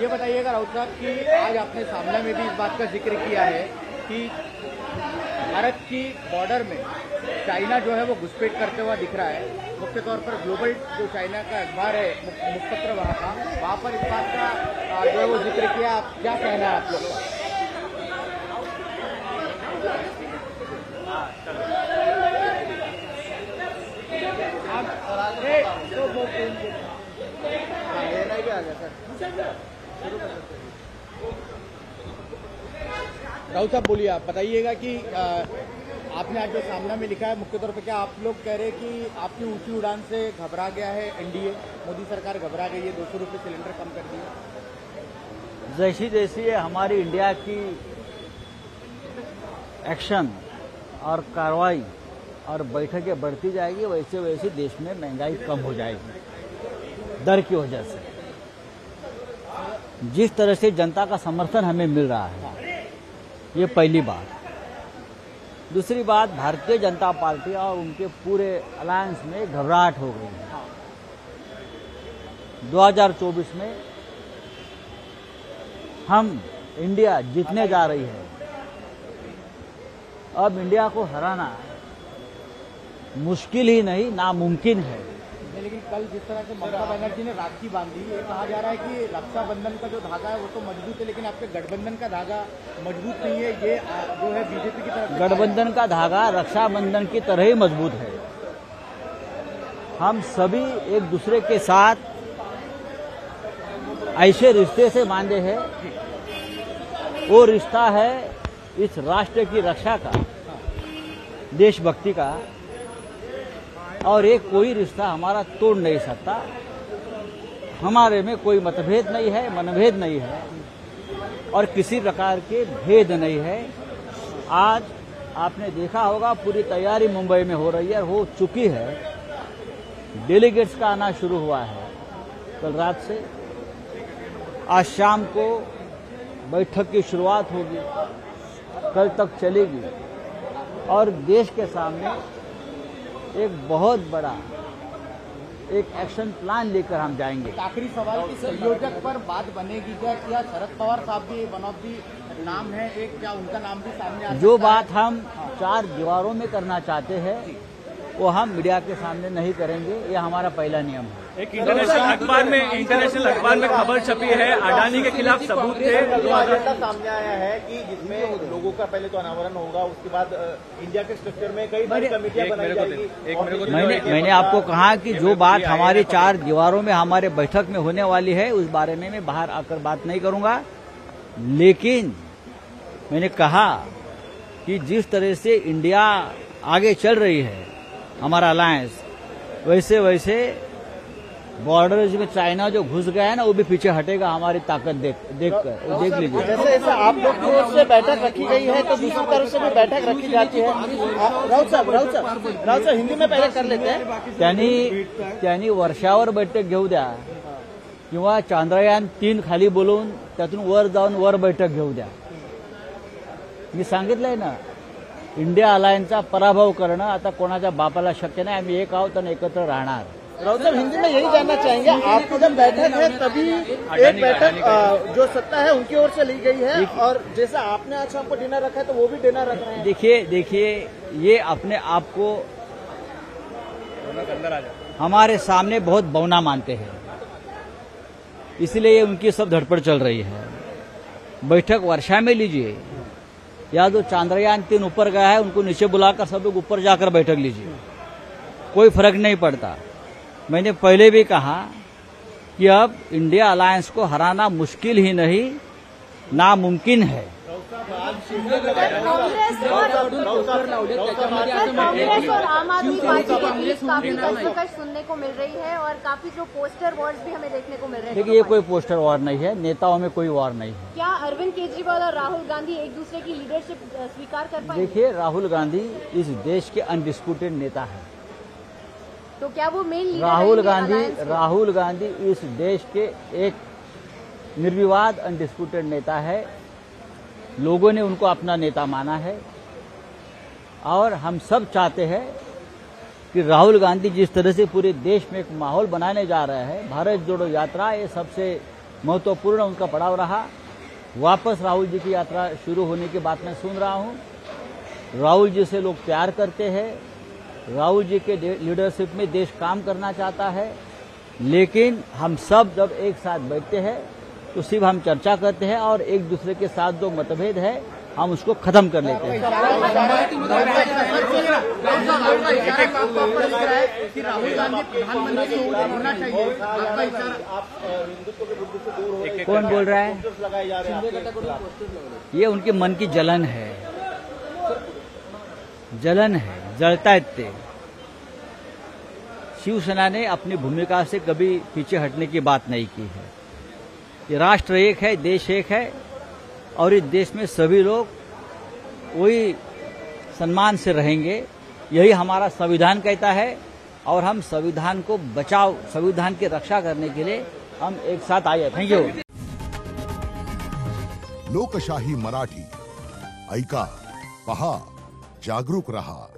ये बताइएगा राउत साहब कि आज आपने सामने में भी इस बात का ज़िक्र किया है कि भारत की बॉर्डर में चाइना जो है वो घुसपैठ करते हुआ दिख रहा है। मुख्य तौर पर ग्लोबल जो चाइना का अखबार है मुखपत्र वहाँ का वहाँ पर इस बात का जो है वो ज़िक्र किया। आप क्या कहना है आप लोग का? तो वो- राउत साहब बोलिए आप बताइएगा कि आ, आपने आज जो सामना में लिखा है मुख्य तौर पे क्या आप लोग कह रहे हैं कि आपकी ऊँची उड़ान से घबरा गया है एनडीए? मोदी सरकार घबरा गई है दो सौ रुपये सिलेंडर कम कर दिए। जैसी जैसी हमारी इंडिया की एक्शन और कार्रवाई और बैठकें बढ़ती जाएगी वैसे वैसे देश में महँगाई कम हो जाएगी दर की वजह से। जिस तरह से जनता का समर्थन हमें मिल रहा है, ये पहली बात। दूसरी बात, भारतीय जनता पार्टी और उनके पूरे अलायंस में घबराहट हो गई है। 2024 में हम इंडिया जीतने जा रही है। अब इंडिया को हराना मुश्किल ही नहीं, नामुमकिन है। लेकिन कल जिस तरह से ममता बनर्जी ने राखी बांधी, ये कहा जा रहा है कि रक्षाबंधन का जो धागा है, वो तो मज़बूत है, लेकिन आपके गठबंधन का धागा मज़बूत नहीं है, ये जो है बीजेपी की तरफ़ गठबंधन का धागा रक्षाबंधन की तरह ही मज़बूत है। हम सभी एक दूसरे के साथ ऐसे रिश्ते से बांधे हैं। वो रिश्ता है इस राष्ट्र की रक्षा का, देशभक्ति का। और एक कोई रिश्ता हमारा तोड़ नहीं सकता। हमारे में कोई मतभेद नहीं है, मनभेद नहीं है और किसी प्रकार के भेद नहीं है। आज आपने देखा होगा, पूरी तैयारी मुंबई में हो रही है हो चुकी है। डेलीगेट्स का आना शुरू हुआ है कल रात से। आज शाम को बैठक की शुरुआत होगी, कल तक चलेगी। और देश के सामने एक बहुत बड़ा एक एक्शन प्लान लेकर हम जाएँगे। आखिरी सवाल की संयोजक पर बात बनेगी क्या? क्या शरद पवार साहब भी वन ऑफ़ दी नाम है? एक क्या उनका नाम भी सामने आ जो बात हम चार दीवारों में करना चाहते हैं वो हम मीडिया के सामने नहीं करेंगे ये हमारा पहला नियम है। एक इंटरनेशनल अखबार में इंटरनेशनल अखबार में खबर छपी है अडानी के खिलाफ सबूत थे। जो एजेंडा सामने आया है कि जिसमें लोगों का पहले तो अनावरण होगा उसके बाद इंडिया के स्ट्रक्चर में कई सारी कमेटियाँ बनाई जाएगी। मैंने आपको कहा कि जो बात हमारी चार दीवारों में हमारे बैठक में होने वाली है उस बारे में मैं बाहर आकर बात नहीं करूँगा। लेकिन मैंने कहा कि जिस तरह से इंडिया आगे चल रही है हमारा अलायंस वैसे वैसे बॉर्डर में चाइना जो घुस गया है ना वो भी पीछे हटेगा हमारी ताकत देख देख कर देख लीजिए। जैसे जैसे आप लोग की ओर से बैठक रखी गई है तो दूसरी तरफ़ से भी बैठक रखी जाती है। राउत साहब राउत साहब राउत साहब हिंदी में पहले कर लेते हैं। त्यांनी त्यांनी वर्षावर बैठक घेऊ द्या। किंवा चांद्रयान तीन खाली बोलवून त्यातून वर जाऊन वर बैठक घेऊ द्या। मी सांगितलंय ना इंडिया अलायन्सचा पराभव करणं आता कोणाच्या बापाला शक्य नाही. आम्ही एक आहोत आणि एकत्र राहणार. राउत साहब हिंदी में यही जानना चाहेंगे आपकी जब बैठक है तभी एक बैठक जो सत्ता है उनकी ओर से ली गई है और जैसा आपने आज शाम को डिनर रखा है तो वो भी डिनर रख रहे हैं। देखिए देखिए ये अपने आप को हमारे सामने बहुत बौना मानते हैं। इसलिए उनकी सब धड़पड़ चल रही है। बैठक वर्षा में लीजिए। या जो चांद्रयान तीन ऊपर गया है, उनको नीचे बुलाकर सब लोग ऊपर जाकर बैठक लीजिए। कोई फ़र्क नहीं पड़ता। मैंने पहले भी कहा कि अब इंडिया अलायंस को हराना मुश्किल ही नहीं, नामुमकिन है। कांग्रेस और कांग्रेस और आम आदमी पार्टी के बीच काफ़ी कश्मकश सुनने को मिल रही है और काफ़ी जो पोस्टर वॉर्स भी हमें देखने को मिल रहे हैं देखिए ये कोई पोस्टर वार नहीं है। नेताओं में कोई वार नहीं है। क्या अरविंद केजरीवाल और राहुल गांधी एक दूसरे की लीडरशिप स्वीकार कर पाएँगे? देखिए राहुल गांधी इस देश के अनडिस्प्यूटेड नेता है। तो क्या वो मेन राहुल गांधी राहुल गांधी इस देश के एक निर्विवाद अनडिस्प्यूटेड नेता है। लोगों ने उनको अपना नेता माना है। और हम सब चाहते हैं कि राहुल गांधी जिस तरह से पूरे देश में एक माहौल बनाने जा रहे हैं, भारत जोड़ो यात्रा ये सबसे महत्वपूर्ण उनका पड़ाव रहा। वापस राहुल जी की यात्रा शुरू होने की बात मैं सुन रहा हूँ। राहुल जी से लोग प्यार करते हैं। राहुल जी के लीडरशिप में देश काम करना चाहता है। लेकिन हम सब जब एक साथ बैठते हैं तो सिर्फ़ हम चर्चा करते हैं और एक दूसरे के साथ जो मतभेद है, हम उसको खत्म कर लेते हैं। कौन बोल रहा है? ये उनके मन की जलन है। जलन है, जलता है शिवसेना ने अपनी भूमिका से कभी पीछे हटने की बात नहीं की है। ये राष्ट्र एक है, देश एक है, और इस देश में सभी लोग वही सम्मान से रहेंगे। यही हमारा संविधान कहता है, और हम संविधान को बचाव संविधान की रक्षा करने के लिए हम एक साथ आए थैंक यू लोकशाही मराठी, ऐका, पहा, जागरूक रहा।